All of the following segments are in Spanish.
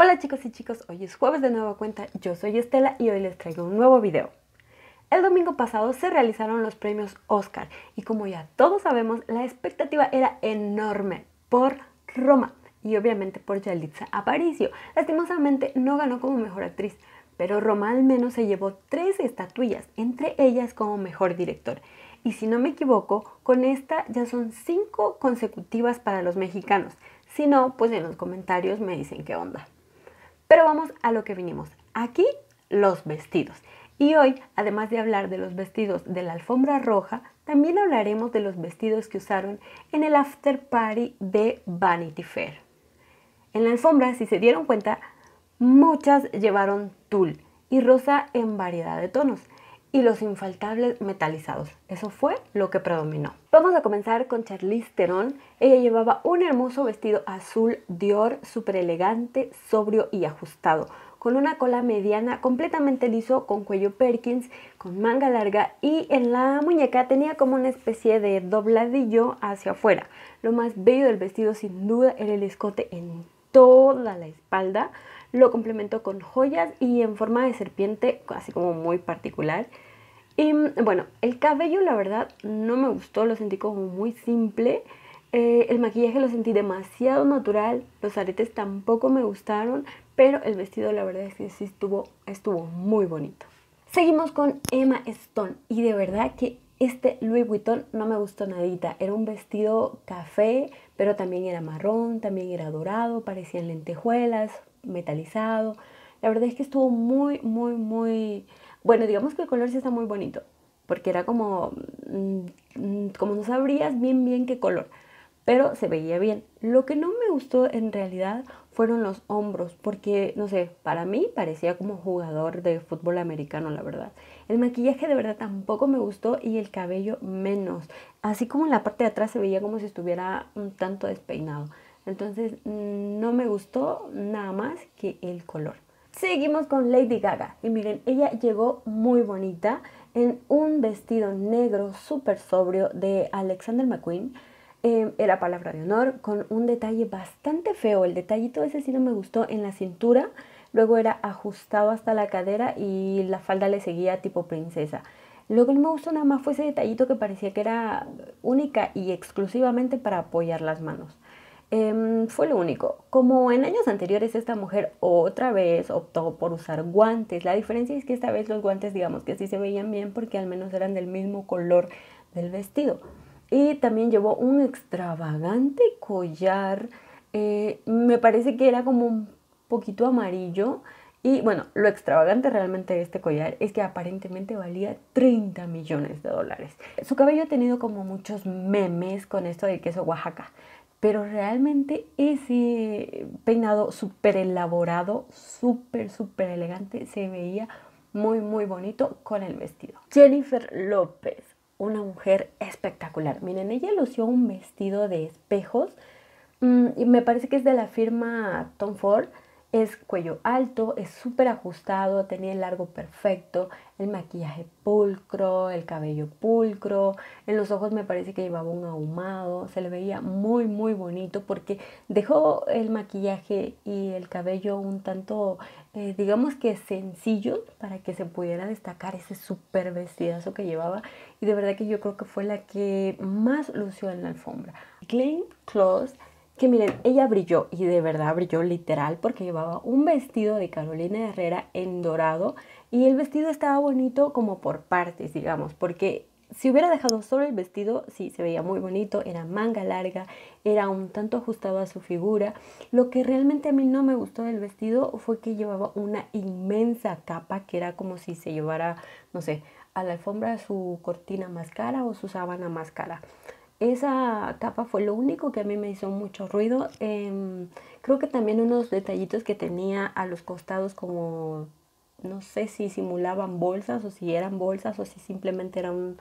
Hola chicos y chicos, hoy es jueves de nueva cuenta, yo soy Estela y hoy les traigo un nuevo video. El domingo pasado se realizaron los premios Oscar y como ya todos sabemos, la expectativa era enorme por Roma y obviamente por Yalitza Aparicio. Lastimosamente no ganó como mejor actriz, pero Roma al menos se llevó tres estatuillas, entre ellas como mejor director. Y si no me equivoco, con esta ya son cinco consecutivas para los mexicanos. Si no, pues en los comentarios me dicen qué onda. Pero vamos a lo que vinimos. Aquí los vestidos. Y hoy, además de hablar de los vestidos de la alfombra roja, también hablaremos de los vestidos que usaron en el after party de Vanity Fair. En la alfombra, si se dieron cuenta, muchas llevaron tul y rosa en variedad de tonos y los infaltables metalizados. Eso fue lo que predominó. Vamos a comenzar con Charlize Theron. Ella llevaba un hermoso vestido azul Dior, súper elegante, sobrio y ajustado, con una cola mediana completamente liso, con cuello Perkins, con manga larga y en la muñeca tenía como una especie de dobladillo hacia afuera. Lo más bello del vestido sin duda era el escote en toda la espalda, lo complementó con joyas y en forma de serpiente, así como muy particular. Y bueno, el cabello la verdad no me gustó, lo sentí como muy simple. Eh, el maquillaje lo sentí demasiado natural, los aretes tampoco me gustaron, pero el vestido la verdad es que sí estuvo, estuvo muy bonito. Seguimos con Emma Stone y de verdad que este Louis Vuitton no me gustó nadita. Era un vestido café, pero también era marrón, también era dorado, parecían lentejuelas, metalizado. La verdad es que estuvo muy, muy, muy... Bueno, digamos que el color sí está muy bonito, porque era como... Mm, como no sabrías bien, bien qué color, pero se veía bien. Lo que no me gustó en realidad fueron los hombros, porque, no sé, para mí parecía como jugador de fútbol americano, la verdad. El maquillaje de verdad tampoco me gustó y el cabello menos. Así como en la parte de atrás se veía como si estuviera un tanto despeinado. Entonces mm, no me gustó nada más que el color. Seguimos con Lady Gaga. Y miren, ella llegó muy bonita en un vestido negro súper sobrio de Alexander McQueen. Em, era palabra de honor, con un detalle bastante feo. El detallito ese sí no me gustó en la cintura. Luego era ajustado hasta la cadera y la falda le seguía tipo princesa. Lo que no me gustó nada más fue ese detallito que parecía que era única y exclusivamente para apoyar las manos. Em, fue lo único. Como en años anteriores, esta mujer otra vez optó por usar guantes. La diferencia es que esta vez los guantes, digamos que sí se veían bien porque al menos eran del mismo color del vestido. Y también llevó un extravagante collar. Eh, me parece que era como un poquito amarillo. Y bueno, lo extravagante realmente de este collar es que aparentemente valía 30 millones de dólares. Su cabello ha tenido como muchos memes con esto del queso Oaxaca pero realmente ese peinado súper elaborado, súper, súper elegante, se veía muy, muy bonito con el vestido. Jennifer López, una mujer espectacular. Miren, ella lució un vestido de espejos mm, y me parece que es de la firma Tom Ford es cuello alto, es súper ajustado, tenía el largo perfecto, el maquillaje pulcro, el cabello pulcro, en los ojos me parece que llevaba un ahumado, se le veía muy muy bonito porque dejó el maquillaje y el cabello un tanto, eh, digamos que sencillo para que se pudiera destacar ese súper vestidazo que llevaba y de verdad que yo creo que fue la que más lució en la alfombra. Glenn Close que miren, ella brilló y de verdad brilló literal porque llevaba un vestido de Carolina Herrera en dorado y el vestido estaba bonito como por partes, digamos, porque si hubiera dejado solo el vestido, sí, se veía muy bonito, era manga larga, era un tanto ajustado a su figura. Lo que realmente a mí no me gustó del vestido fue que llevaba una inmensa capa que era como si se llevara, no sé, a la alfombra su cortina más cara o su sábana más cara. Esa capa fue lo único que a mí me hizo mucho ruido. Em, creo que también unos detallitos que tenía a los costados como, no sé si simulaban bolsas o si eran bolsas o si simplemente era un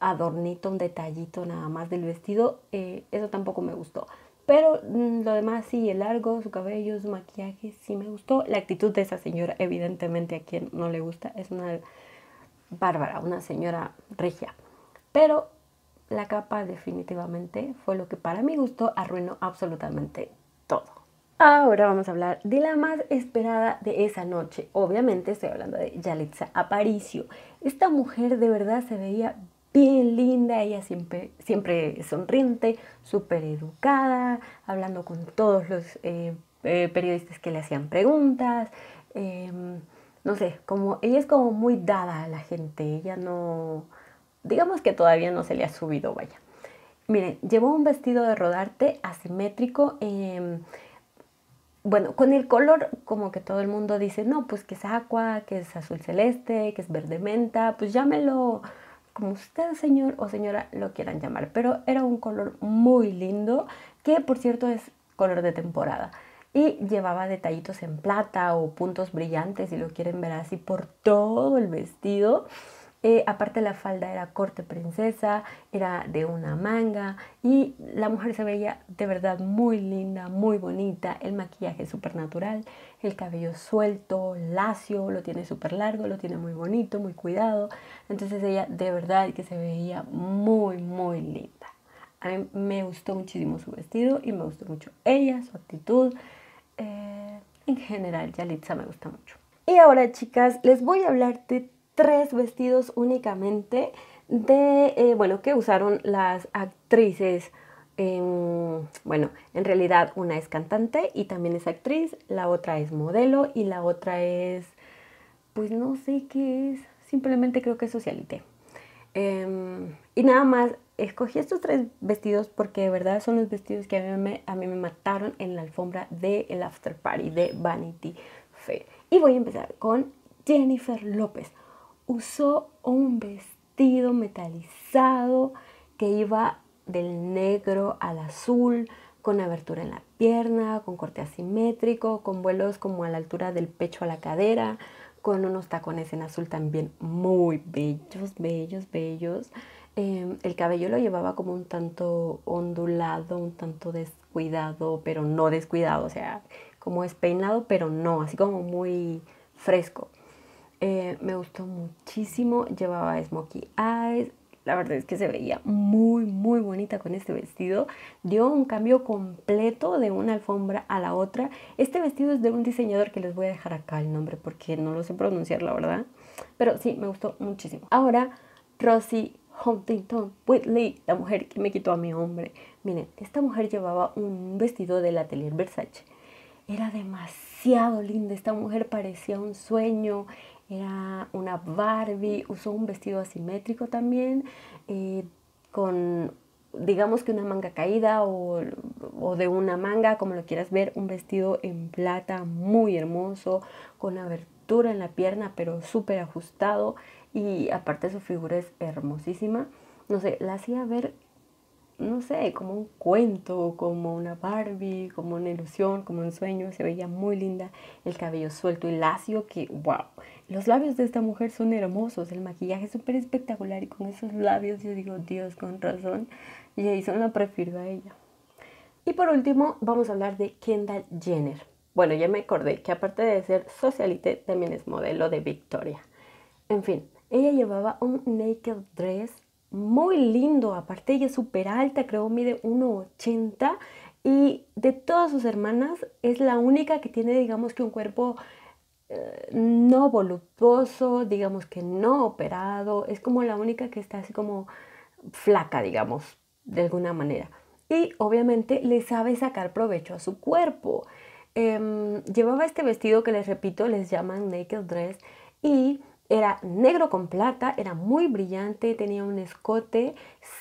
adornito, un detallito nada más del vestido. Eh, eso tampoco me gustó. Pero mm, lo demás sí, el largo, su cabello, su maquillaje, sí me gustó. La actitud de esa señora, evidentemente a quien no le gusta, es una bárbara, una señora regia. Pero la capa definitivamente fue lo que para mi gusto arruinó absolutamente todo. Ahora vamos a hablar de la más esperada de esa noche. Obviamente estoy hablando de Yalitza Aparicio. Esta mujer de verdad se veía bien linda, ella siempre, siempre sonriente, súper educada, hablando con todos los eh, eh, periodistas que le hacían preguntas. Em, no sé, como ella es como muy dada a la gente, ella no, digamos que todavía no se le ha subido, vaya. Miren, llevó un vestido de rodarte asimétrico. Eh, bueno, con el color como que todo el mundo dice, no, pues que es agua, que es azul celeste, que es verde menta, pues llámelo como usted, señor o señora, lo quieran llamar. Pero era un color muy lindo, que por cierto es color de temporada. Y llevaba detallitos en plata o puntos brillantes, si lo quieren ver así, por todo el vestido. Eh, aparte la falda era corte princesa, era de una manga y la mujer se veía de verdad muy linda, muy bonita, el maquillaje súper natural, el cabello suelto, lacio, lo tiene súper largo, lo tiene muy bonito, muy cuidado. Entonces ella de verdad que se veía muy, muy linda. A mí me gustó muchísimo su vestido y me gustó mucho ella, su actitud. Eh, en general, Yalitza me gusta mucho. Y ahora, chicas, les voy a hablar de tres vestidos únicamente de, eh, bueno, que usaron las actrices. bueno, en realidad una es cantante y también es actriz, la otra es modelo y la otra es, pues no sé qué es, simplemente creo que es socialité. Em, y nada más, escogí estos tres vestidos porque de verdad son los vestidos que a mí me, a mí me mataron en la alfombra del after party de Vanity Fair. Y voy a empezar con Jennifer López usó un vestido metalizado que iba del negro al azul, con abertura en la pierna, con corte asimétrico, con vuelos como a la altura del pecho a la cadera, con unos tacones en azul también muy bellos, bellos, bellos. Em, el cabello lo llevaba como un tanto ondulado, un tanto descuidado, pero no descuidado, o sea, como despeinado, pero no, así como muy fresco. Eh, me gustó muchísimo, llevaba smokey eyes, la verdad es que se veía muy muy bonita con este vestido. Dio un cambio completo de una alfombra a la otra. Este vestido es de un diseñador que les voy a dejar acá el nombre porque no lo sé pronunciar la verdad. Pero sí, me gustó muchísimo. Ahora, Rosie Huntington Whitley, la mujer que me quitó a mi hombre. Miren, esta mujer llevaba un vestido del Atelier Versace. Era demasiado linda, esta mujer parecía un sueño, era una Barbie, usó un vestido asimétrico también, eh, con digamos que una manga caída o, o, de una manga, como lo quieras ver, un vestido en plata muy hermoso, con abertura en la pierna, pero súper ajustado y aparte su figura es hermosísima. No sé, la hacía ver no sé, como un cuento, como una Barbie, como una ilusión, como un sueño. Se veía muy linda, el cabello suelto y lacio, que wow. Los labios de esta mujer son hermosos, el maquillaje es súper espectacular y con esos labios yo digo, Dios, con razón, Jason la prefiero a ella. Y por último, vamos a hablar de Kendall Jenner. Bueno, ya me acordé que aparte de ser socialite, también es modelo de Victoria. En fin, ella llevaba un naked dress muy lindo. Aparte ella es súper alta, creo mide 1,80 y de todas sus hermanas es la única que tiene, digamos que un cuerpo no voluptuoso, digamos que no operado. Es como la única que está así como flaca, digamos, de alguna manera. Y obviamente le sabe sacar provecho a su cuerpo. Em, llevaba este vestido que les repito, les llaman naked dress y era negro con plata, era muy brillante, tenía un escote,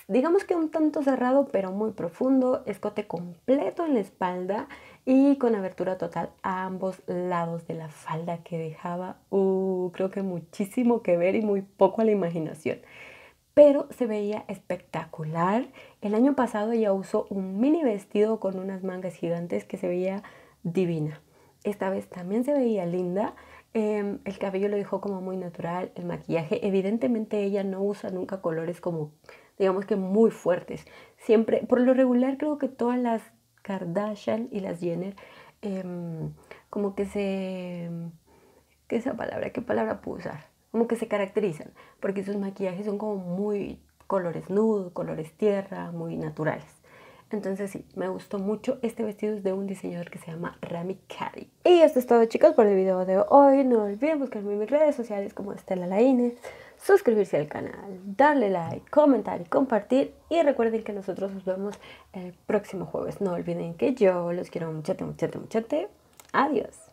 digamos que un tanto cerrado, pero muy profundo, escote completo en la espalda y con abertura total a ambos lados de la falda que dejaba, uh, creo que muchísimo que ver y muy poco a la imaginación. Pero se veía espectacular. El año pasado ella usó un mini vestido con unas mangas gigantes que se veía divina. Esta vez también se veía linda Em, el cabello lo dejó como muy natural, el maquillaje, evidentemente ella no usa nunca colores como, digamos que muy fuertes. Siempre, por lo regular creo que todas las Kardashian y las Jenner, em, como que se, ¿qué esa palabra? ¿Qué palabra puedo usar? Como que se caracterizan, porque sus maquillajes son como muy colores nude, colores tierra, muy naturales. Entonces sí, me gustó mucho. Este vestido es de un diseñador que se llama Rami Kari. Y esto es todo chicos por el video de hoy. No olviden buscarme en mis redes sociales como Estela Laínez, suscribirse al canal, darle like, comentar y compartir. Y recuerden que nosotros nos vemos el próximo jueves. No olviden que yo los quiero muchate, muchate, muchate. Adiós.